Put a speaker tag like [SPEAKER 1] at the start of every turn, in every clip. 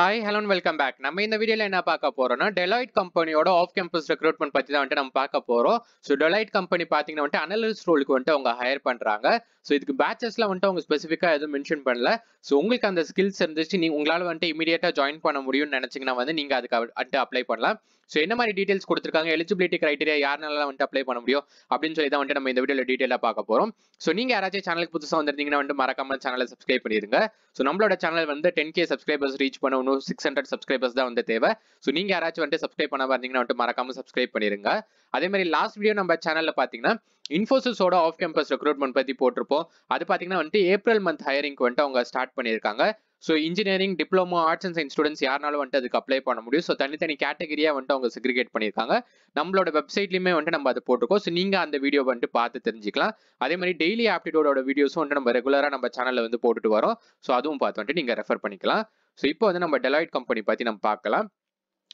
[SPEAKER 1] Hi hello welcome back நம்ம இந்த வீடியோவில் என்ன பார்க்க போறோம்னா டெலாய்ட் கம்பெனியோட ஆஃப் கேம்பஸ் ரெக்ரூட்மெண்ட் பத்தி தான் வந்துட்டு நம்ம பார்க்க போறோம். ஸோ டெலாய்ட் கம்பெனி பார்த்தீங்கன்னா வந்துட்டு அனலிஸ்ட் ரோலுக்கு வந்துட்டு அவங்க ஹையர் பண்றாங்க. ஸோ இதுக்கு பேச்சஸ்ல வந்துட்டு அவங்க ஸ்பெசிஃபிக்காக எதுவும் மென்ஷன் பண்ணல. ஸோ உங்களுக்கு அந்த ஸ்கில்ஸ் இருந்துச்சு நீங்கள் உங்களால் வந்துட்டு இமீடியட்டாக ஜாயின் பண்ண முடியும்னு நினைச்சீங்கன்னா வந்து நீங்க அதுக்கு வந்துட்டு அப்ளை பண்ணலாம். ஸோ என்ன மாதிரி டீடைல்ஸ் கொடுத்துருக்காங்க எலிஜிபிலிட்டி கிரைட்டீரியா யாருனால வந்துட்டு அப்ளை பண்ண முடியும் அப்படின்னு சொல்லி தான் வந்துட்டு நம்ம இந்த வீடியோவில் டீட்டெயிலாக பார்க்க போறோம். ஸோ நீங்க யாராச்சும் சேனலுக்கு புதுசாக வந்திருந்தீங்கன்னா வந்துட்டு மறக்காம சேனலை சப்ஸ்கிரைப் பண்ணிடுங்க. ஸோ நம்மளோட சேனல் வந்து டென் கே சப்ஸ்கிரைபர்ஸ் ரீச் பண்ண இன்னும் சிக்ஸ் ஹண்ட்ரட் சப்ஸ்கிரைபர்ஸ் தான் வந்து தேவை. ஸோ நீங்க யாராச்சும் வந்துட்டு சப்ஸ்கிரைப் பண்ண இருந்தீங்கன்னா வந்துட்டு மறக்காம சப்ஸ்கிரைப் பண்ணிருங்க. அதே மாதிரி லாஸ்ட் வீடியோ நம்ம சேனல்ல பார்த்தீங்கன்னா இன்ஃபோசிஸோட ஆஃப் கேம்பஸ் ரெக்ரூட்மெண்ட் பத்தி போட்டிருப்போம். அது பார்த்தீங்கன்னா வந்துட்டு ஏப்ரல் மந்த் ஹையரிங்க்கு வந்துட்டு அவங்க ஸ்டார்ட் பண்ணியிருக்காங்க. So engineering diploma arts and science students யாருனாலும் வந்துட்டு அதுக்கு அப்ளை பண்ண முடியும். ஸோ தனித்தனி கேட்டகரியாக வந்துட்டு அவங்க செக்ரிகேட் பண்ணியிருக்காங்க. நம்மளோட வெப்சைட்லையுமே வந்துட்டு நம்ம அதை போட்டிருக்கோம். ஸோ நீங்கள் அந்த வீடியோ வந்துட்டு பார்த்து தெரிஞ்சுக்கலாம். அதே மாதிரி டெய்லி ஆப்டிடியூடோட வீடியோஸும் வந்துட்டு நம்ம ரெகுலராக நம்ம சேனலில் வந்து போட்டுட்டு வரோம். ஸோ அதுவும் பார்த்து வந்துட்டு நீங்கள் ரெஃபர் பண்ணிக்கலாம். ஸோ இப்போ வந்து நம்ம டெலாய்ட் கம்பெனி பற்றி நம்ம பார்க்கலாம்.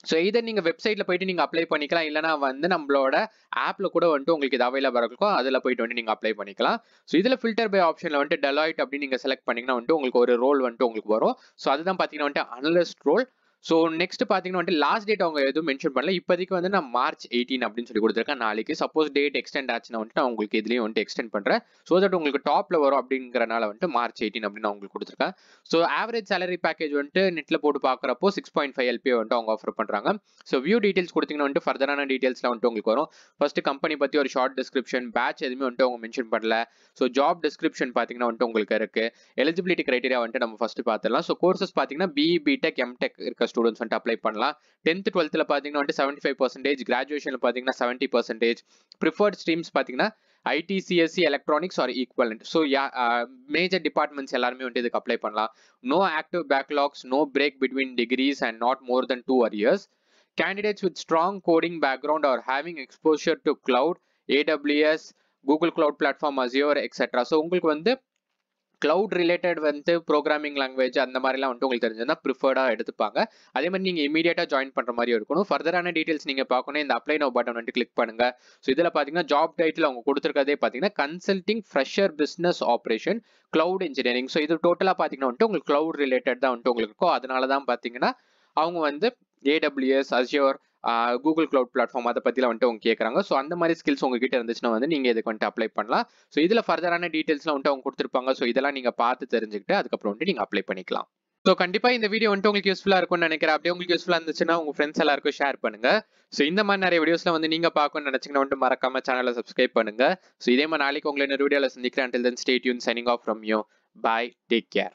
[SPEAKER 1] ஸோ இதை நீங்கள் வெப்சைட்டில் போயிட்டு நீங்கள் அப்ளை பண்ணிக்கலாம். இல்லைனா வந்து நம்மளோட ஆப்பில் கூட வந்துட்டு உங்களுக்கு இது அவைலபிள் இருக்கும். அதில் போயிட்டு வந்து நீங்கள் அப்ளை பண்ணிக்கலாம். ஸோ இதில் ஃபில்டர் பை ஆப்ஷனில் வந்துட்டு டெலாய்ட் அப்படின்னு நீங்கள் செலக்ட் பண்ணிங்கன்னா வந்துட்டு உங்களுக்கு ஒரு ரோல் வந்துட்டு உங்களுக்கு வரும். ஸோ அதுதான் பார்த்தீங்கன்னா வந்துட்டு அனலிஸ்ட் ரோல் ஸோ நெக்ஸ்ட் பார்த்தீங்கன்னா வந்துட்டு லாஸ்ட் டேட் அவங்க எதுவும் மென்ஷன் பண்ணல. இப்போதைக்கு வந்து நான் மார்ச் எயிட்டீன் அப்படின்னு சொல்லி கொடுத்துருக்கேன். நாளைக்கு சப்போஸ் டேட் எக்ஸ்டெண்ட் ஆச்சுன்னா வந்துட்டு நான் உங்களுக்கு இதுலேயும் வந்துட்டு எக்ஸ்டெண்ட் பண்ணுறேன் ஸோ தட் உங்களுக்கு டாப்பில் வரும் அப்படிங்கிறனால வந்துட்டு மார்ச் எயிட்டீன் அப்படின்னு நான் உங்களுக்கு கொடுத்துருக்கேன். ஸோ ஆவரேஜ் சேலரி பேக்கேஜ் வந்துட்டு நெட்டில் போட்டு பார்க்குறப்போ சிக்ஸ் பாயிண்ட் ஃபைவ் எல்பி வந்துட்டு அவங்க ஆஃபர் பண்ணுறாங்க ஸோ வியூ டீட்டெயில்ஸ் கொடுத்தீங்கன்னா வந்துட்டு ஃபர்தரான டீட்டெயில்ஸ்லாம் வந்துட்டு உங்களுக்கு வரும். ஃபர்ஸ்ட் கம்பெனி பற்றி ஒரு ஷார்ட் டிஸ்கிரிப்ஷன் பேட்ச் எதுவுமே வந்துட்டு அவங்க மென்ஷன் பண்ணல. ஸோ ஜாப் டிஸ்கிரிப்ஷன் பார்த்தீங்கன்னா வந்துட்டு உங்களுக்கு இருக்குது எலிஜிபிலிட்டி கிரைட்டீரியா வந்துட்டு நம்ம ஃபர்ஸ்ட் பார்த்துடலாம் ஸோ கோர்சஸ் பார்த்தீங்கன்னா பிஇ பிடெக் எம்டெக் இருக்க ஸ்டூடெண்ட்ஸ் வந்துட்டு அப்ளை பண்ணலாம். டென்த் டுவெல்த்தில் பார்த்தீங்கன்னா வந்துட்டு செவன்டி ஃபைவ் பர்சன்டேஜ் கிராஜுவேஷனில் பார்த்தீங்கன்னா செவன்ட்டி பர்சன்டேஜ் ப்ரிஃபர்ட் ஸ்ட்ரீம்ஸ் பார்த்தீங்கன்னா IT CSC electronics or equivalent so yeah major departments எல்லாருமே வந்துட்டு இதுக்கு அப்ளை பண்ணலாம். No active backlogs no break between degrees and not more then two years candidates with strong coding background or having exposure to cloud AWS Google Cloud Platform Azure etc so உங்களுக்கு வந்து cloud related வந்து programming language அந்த மாதிரிலாம் வந்துட்டு உங்களுக்கு தெரிஞ்சதுன்னா ப்ரிஃபர்டாக எடுத்துப்பாங்க. அதே மாதிரி நீங்கள் இமீடியட்டாக ஜாயின் பண்ணுற மாதிரி இருக்கணும். ஃபர்தரான டீட்டெயில்ஸ் நீங்கள் பார்க்கணும். இந்த அப்ளை நோ பட்டன் வந்துட்டு கிளிக் பண்ணுங்க. ஸோ இதில் பார்த்தீங்கன்னா ஜாப் டைட்டில் அவங்க கொடுத்துருக்கதே பார்த்தீங்கன்னா consulting fresher business operation cloud engineering so இது டோட்டலாக பார்த்தீங்கன்னா வந்துட்டு உங்களுக்கு கிளவுட் ரிலேட்டட் தான் வந்துட்டு உங்களுக்கு இருக்கும். அதனால தான் பார்த்தீங்கன்னா அவங்க வந்து AWS Azure Google cloud platform அதை பற்றிலாம் வந்துட்டு அவங்க கேட்குறாங்க ஸோ அந்த மாதிரி ஸ்கில்ஸ் உங்ககிட்ட இருந்துச்சுன்னா வந்து நீங்கள் இதுக்கு வந்துட்டு அப்ளை பண்ணலாம். ஸோ இதில் ஃபர்தரான டீட்டெயில்ஸ்லாம் வந்துட்டு அவங்க கொடுத்துருப்பாங்க. ஸோ இதெல்லாம் நீங்கள் பார்த்து தெரிஞ்சுக்கிட்டு அதுக்கப்புறம் வந்துட்டு நீங்கள் அப்ளை பண்ணிக்கலாம். ஸோ கண்டிப்பாக இந்த வீடியோ வந்துட்டு உங்களுக்கு யூஸ்ஃபுல்லாக இருக்கும்னு நினைக்கிறேன். அப்படியே உங்களுக்கு யூஸ்ஃபுல்லாக இருந்துச்சுன்னா உங்கள் ஃப்ரெண்ட்ஸ் எல்லாருக்கும் ஷேர் பண்ணுங்க. ஸோ இந்த மாதிரி நிறைய வீடியோஸ்லாம் வந்து நீங்கள் பார்க்கணும்னு நினச்சிங்கன்னா வந்துட்டு மறக்காம சேனலை சப்ஸ்கிரைப் பண்ணுங்க. ஸோ இதே மாதிரி நாளைக்கு உங்களை இன்னொரு வீடியோவில் சந்திக்கிறேன். Until then stay Yoon signing off from you bye take care